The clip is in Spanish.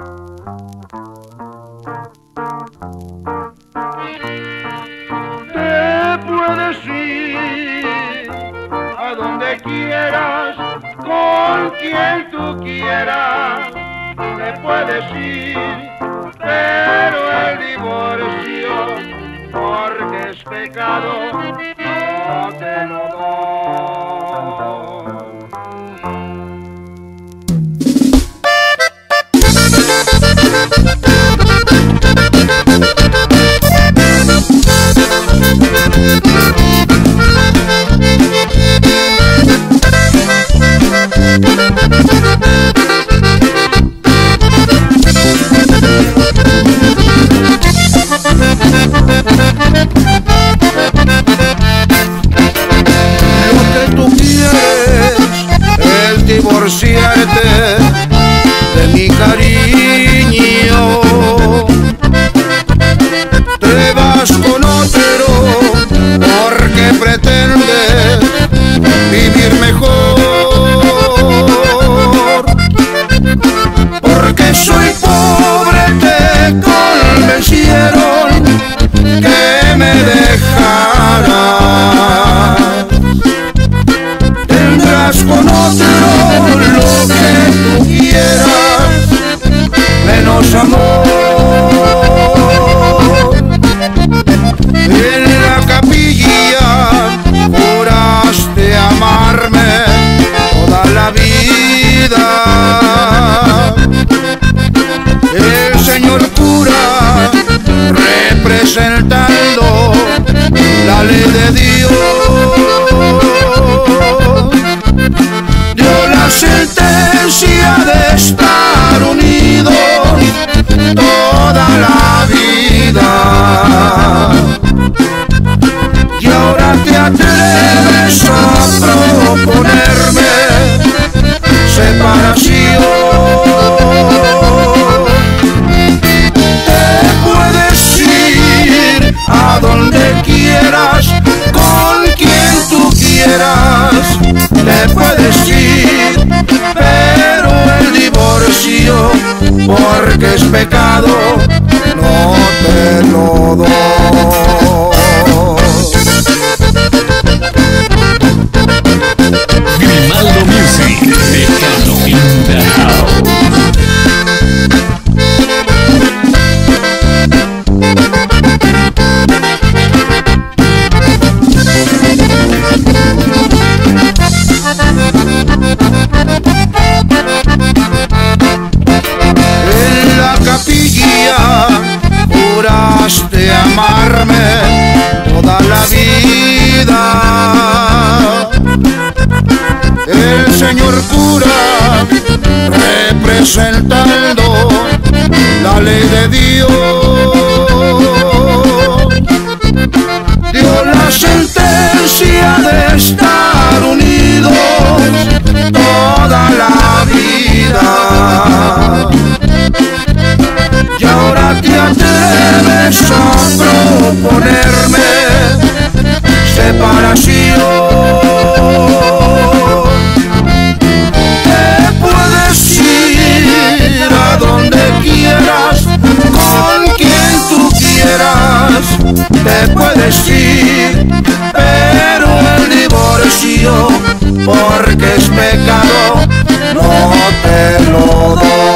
Te puedes ir a donde quieras, con quien tú quieras, te puedes ir, pero el divorcio, porque es pecado, no te lo doy. Tendrás con otro lo que tú quieras, menos amor. En la capilla juraste amarme toda la vida. El señor cura representando la ley de Dios sentencia de estar unidos toda la vida. Y ahora te atreves a proponerme separación. Pecado, no te lo doy. ley de Dios. Dio la sentencia de esta porque es pecado, no te lo doy.